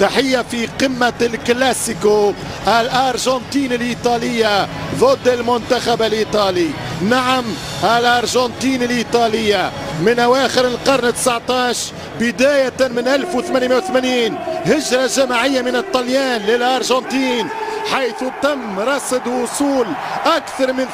تحية في قمة الكلاسيكو الأرجنتين الإيطالية ضد المنتخب الإيطالي. نعم الأرجنتين الإيطالية من أواخر القرن 19 بداية من 1880 هجرة جماعية من الطليان للأرجنتين حيث تم رصد وصول أكثر من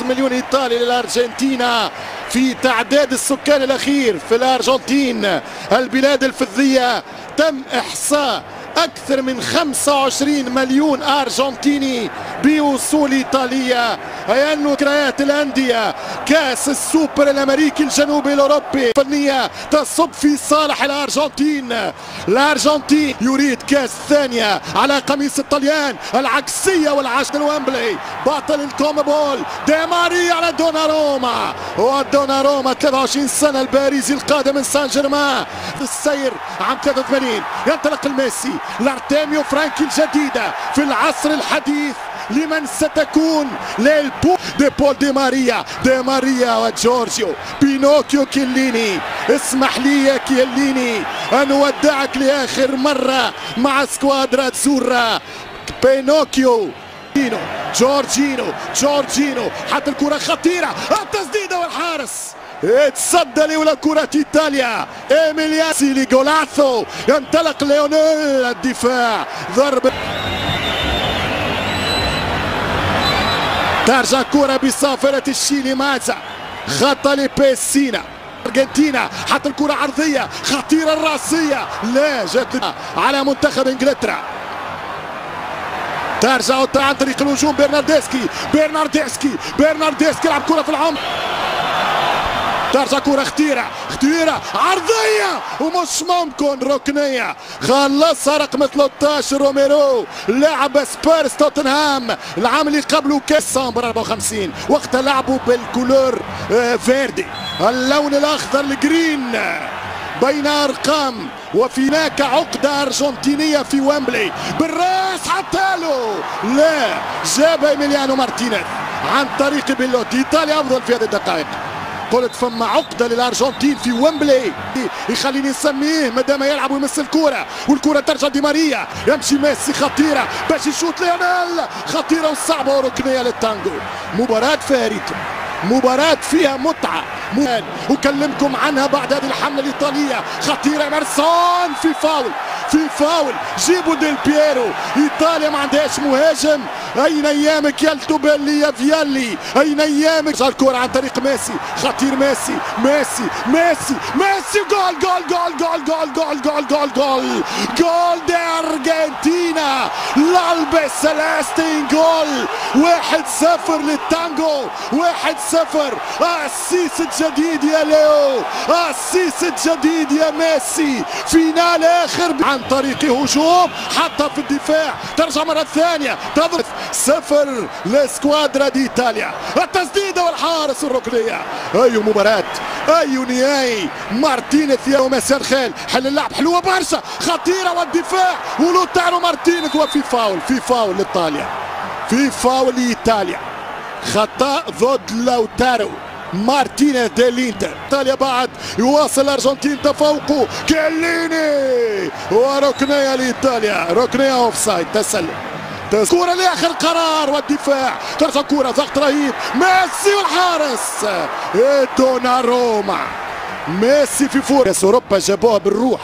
2.5 مليون إيطالي للأرجنتينا في تعداد السكان الأخير في الأرجنتين البلاد الفضية تم إحصاء أكثر من 25 مليون أرجنتيني بوصول إيطاليا أي أن الأندية كأس السوبر الأمريكي الجنوبي الأوروبي. فنية تصب في صالح الأرجنتين. الأرجنتين يريد كأس ثانية على قميص الطليان العكسية والعشر ويمبلي بطل الكومبول دي ماري على دوناروما. ودوناروما 23 سنة الباريزي القادم من سان جيرمان. السير عام 83 ينطلق الميسي. لارتيميو فرانكي الجديدة في العصر الحديث لمن ستكون للبو دي بول دي ماريا دي ماريا وجورجيو. بينوكيو كيليني. اسمح لي يا كيليني أن أودعك لآخر مرة مع سكوادرا زورا بينوكيو. جورجينو جورجينو. حتى الكرة خطيرة. التسديدة والحارس. اتصدى لولا كرة إيطاليا. ايميلياسي لجولاثو ينطلق ليونيل الدفاع. ضربة ترجع كرة بصافرة الشيلي مازا. خطأ لبيسينا. أرجنتينا. حتى الكرة عرضية. خطيرة الرأسية لا جت على منتخب إنجلترا. ترجع عن طريق الهجوم. برناردسكي برناردسكي برناردسكي يلعب كرة في العمق. ترجع كرة خطيرة خطيرة عرضية ومش ممكن ركنية. خلصها رقم 13 روميرو لاعب سبيرس توتنهام العام اللي قبله كاس سامبر 54 وقت لعبوا بال colore verde. اللون الأخضر ال green. بين أرقام وفي هناك عقدة أرجنتينية في ويمبلي. بالراس حتى له لا جاب إيميليانو مارتينيز عن طريق بيلوتي. إيطاليا أفضل في هذه الدقائق. قلت فما عقدة للأرجنتين في ويمبلي. يخليني نسميه مادام يلعب ويمس الكرة والكرة ترجع دي ماريا. يمشي ميسي خطيرة باش يشوط ليونيل. خطيرة وصعبة وركنية للتانجو. مباراة فارقه مباراة فيها متعة. وكلمكم عنها بعد هذه الحملة الإيطالية. خطيرة إمرسون في فاول. في فاول. جيبوا ديل بييرو. إيطاليا ما عندهاش مهاجم. أين أيامك يا ألتوبيلي يا فيالي؟ أين أيامك؟ الكرة عن طريق ميسي. خطير ميسي. ميسي. ميسي. ميسي. جول جول جول جول جول جول جول جول جول. gol de Argentina. الألبيسيليستي جول. واحد صفر للتانجو. واحد صفر. السيس الجديد يا ليو. السيس الجديد يا ميسي. فينال آخر. عن طريق هجوم حتى في الدفاع. ترجع مرة ثانية. تضرب صفر لسكوادرا دي ايطاليا التسديدة والحارس الركنية. أي مباراة. أي نهائي. مارتينيز يا مساء الخير. حل اللعب. حلوة برشا خطيرة والدفاع. ولوتارو مارتينيز. وفي فاول. في فاول لإيطاليا. في فاول لإيطاليا. خطأ. ضد لوتارو مارتينيز dell'Inter إيطاليا بعد. يواصل الأرجنتين تفوقه كيليني! وركنيه لإيطاليا. ركنيه offside تسلل. كرة لآخر قرار. والدفاع. ترجع كرة ضغط رهيب. ميسي والحارس. دوناروما ميسي في فور. كأس أوروبا جابوها بالروح.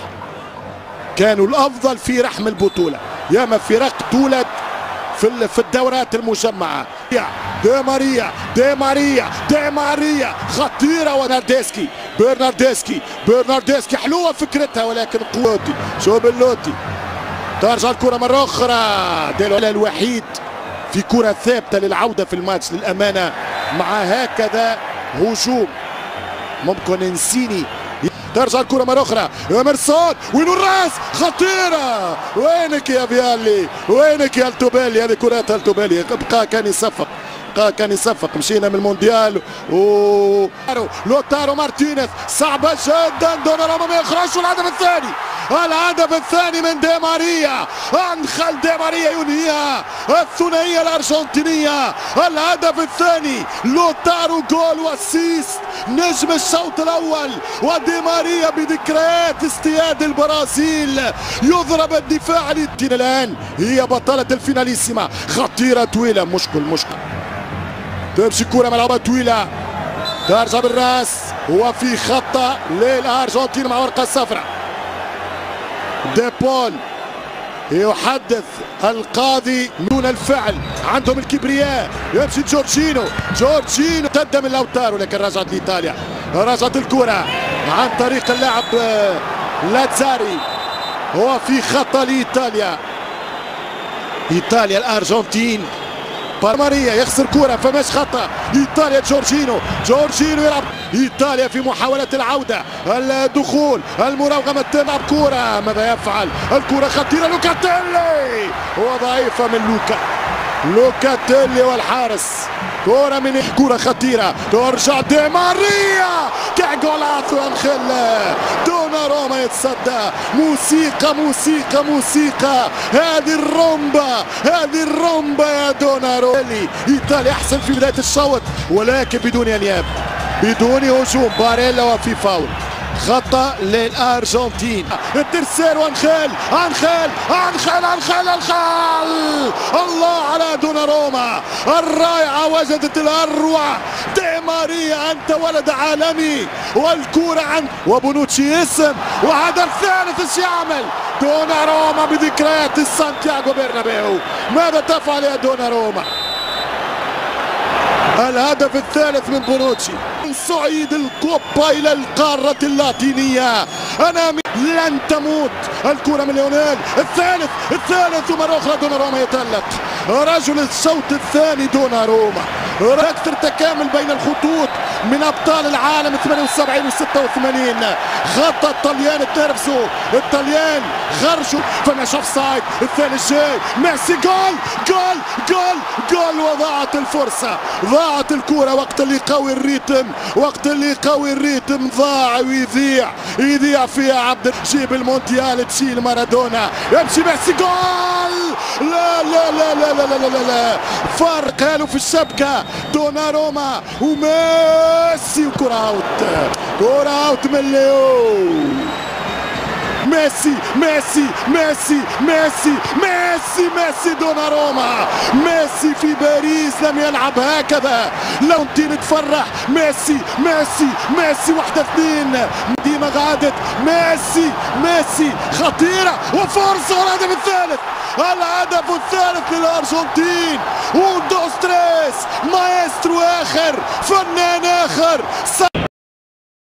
كانوا الأفضل في رحم البطولة. ياما فرق تولد في في الدورات المجمعة. دي ماريا دي ماريا دي ماريا. خطيرة وناردسكي برناردسكي برناردسكي حلوة فكرتها ولكن قوتي شو بلوتي ترجع الكرة مرة أخرى. ديلو الوحيد في كرة ثابتة للعودة في الماتش للأمانة. مع هكذا هجوم. ممكن إنسيني ترجع الكرة مرة أخرى. إمرسون وين الرأس؟ خطيرة. وينك يا فيالي؟ وينك يا ألتوبيلي؟ هذه كرات ألتوبيلي. بقى كان يصفق. بقى كان يصفق. مشينا من المونديال. و لوتارو مارتينيز. صعبة جدا. دوناروما ما يخرجش. والهدف الثاني. الهدف الثاني من دي ماريا. أنخل دي ماريا ينهيها الثنائية الأرجنتينية. الهدف الثاني لوتارو goal و assist. نجم الشوط الأول. ودي ماريا بذكريات استياد البرازيل. يضرب الدفاع الآن. هي بطلة الفيناليسيما. خطيرة طويلة. مشكل مشكل. تمشي كرة ملعوبه طويلة. ترجع بالراس. وفي خطه للأرجنتين مع ورقة صفراء دي بول يحدث القاضي دون الفعل. عندهم الكبرياء. يمشي جورجينو. جورجينو تد من لوتارو لكن رجعت لإيطاليا. رجعت الكرة عن طريق اللاعب لاتزاري. هو في خطه لإيطاليا. إيطاليا الأرجنتين. ماريا يخسر كرة فماش خطأ. إيطاليا جورجينو. جورجينو يلعب. إيطاليا في محاولة العودة. الدخول المراوغة التامة بكرة ماذا يفعل؟ الكرة خطيرة. لوكاتيلي! وضعيفة من لوكا. لوكاتيلي والحارس. كرة من كرة خطيرة. ترجع دي ماريا كجولاتو انخل دونا روما يتصدى. موسيقى موسيقى موسيقى. هذه الرومبا هذه الرومبا يا دونا روما إيطاليا أحسن في بداية الشوط ولكن بدون انياب بدون هجوم. باريلا وفي فاول خطأ للأرجنتين. الترسير وانخيل. انخيل. انخيل. انخيل. انخيل. الله على دوناروما الرائعة وجدت الأروع. دي ماريا. أنت ولد عالمي. والكورة عن وبونوتشي اسم. وهذا الثالث إيش يعمل دوناروما بذكريات سانتياغو برنابيو. ماذا تفعل يا دوناروما الهدف الثالث من بونوتشي. صعيد الكوبا إلى القارة اللاتينية. أنا لن تموت الكرة من ليونيل. الثالث الثالث ومرة أخرى دوناروما يتألق. رجل الشوط الثاني دوناروما أكثر تكامل بين الخطوط. من أبطال العالم 78 و 86 خط الطليان تنرفزوا الطليان خرجوا فماش اوف سايد الثاني الجاي. ميسي جول! جول! جول! جول! وضاعت الفرصة. ضاعت الكرة وقت اللي قوي الريتم. وقت اللي قوي الريتم ضاع ويذيع يذيع فيها عبد جيب المونديال. تشيل مارادونا. يمشي ميسي جول! لا لا لا لا لا لا لا, لا. فرق قالوا في الشبكة. دوناروما وميسي! وكره اوت كره اوت من ليو ميسي ميسي ميسي ميسي ميسي ميسي دوناروما ميسي في باريس لم يلعب هكذا. لو انت تفرح ميسي ميسي ميسي واحدة اثنين. ديما غادت. ميسي ميسي خطيرة وفرصة والهدف الثالث. الهدف الثالث للأرجنتين. وندو ستريس مايسترو آخر فنان آخر.